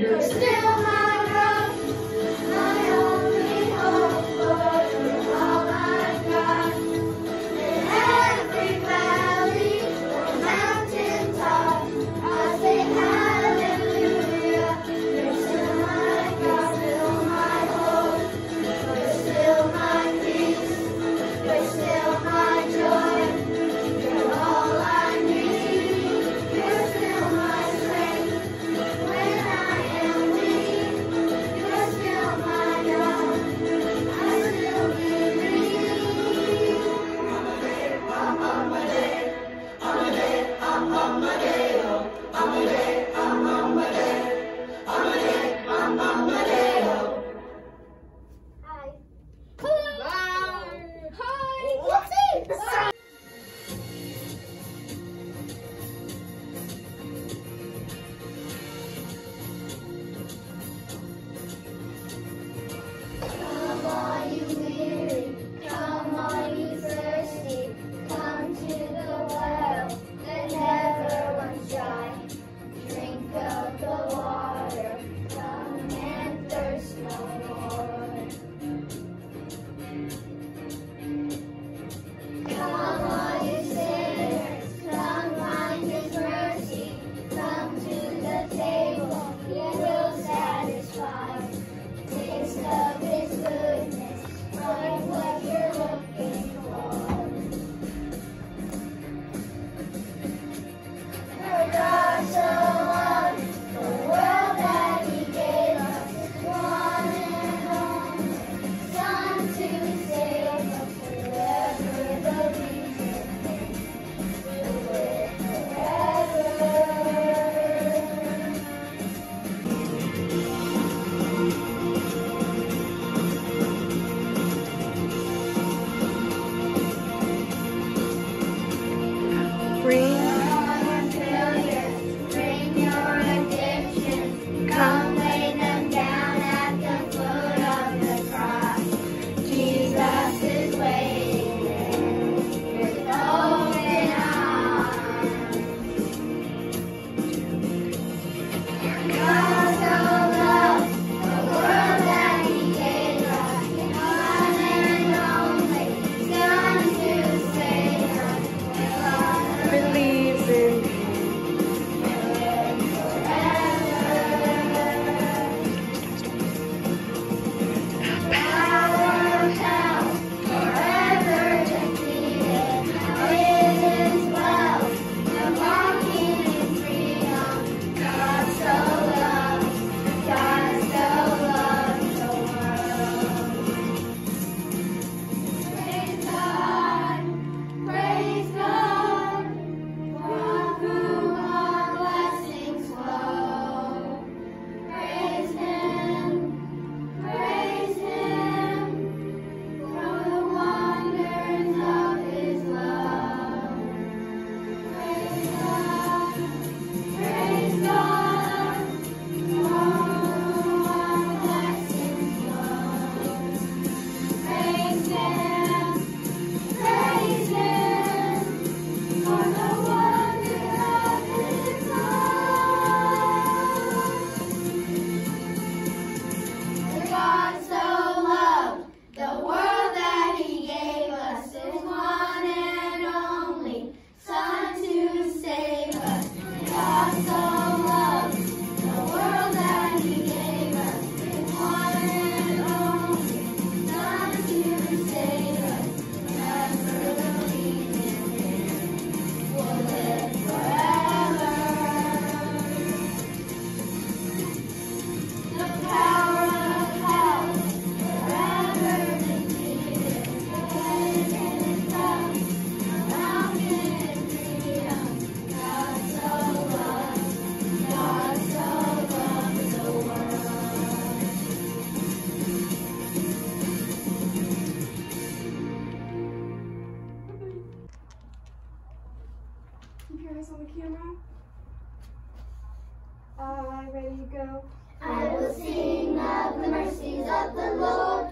Here's eyes on the camera. All right, ready to go. I will sing of the mercies of the Lord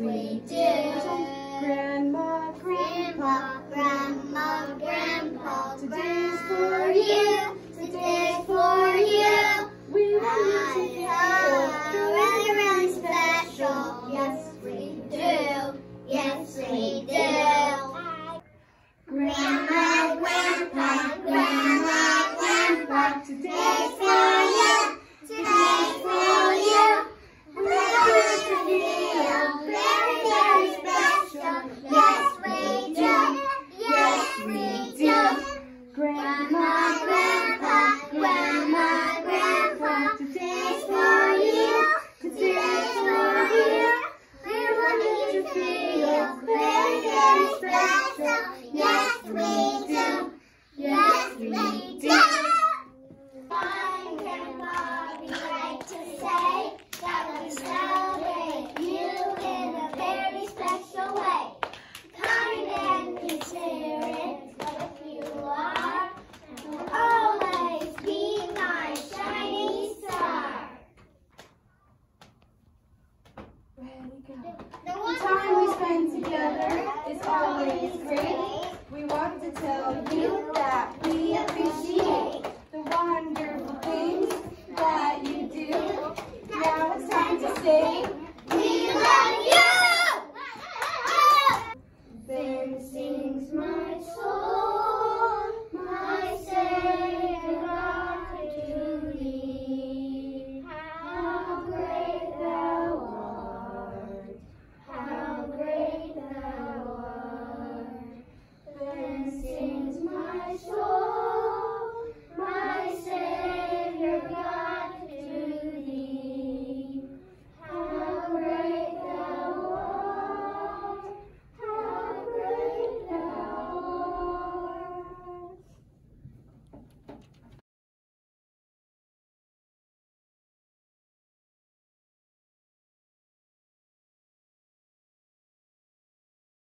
we do. Grandma, Grandpa, Grandma, Grandpa, today's for you, today's for you. We want you to feel really, really special. Yes, we do. Yes, we do. Grandma, Grandpa, Grandma, Grandpa, today's to tell you that we appreciate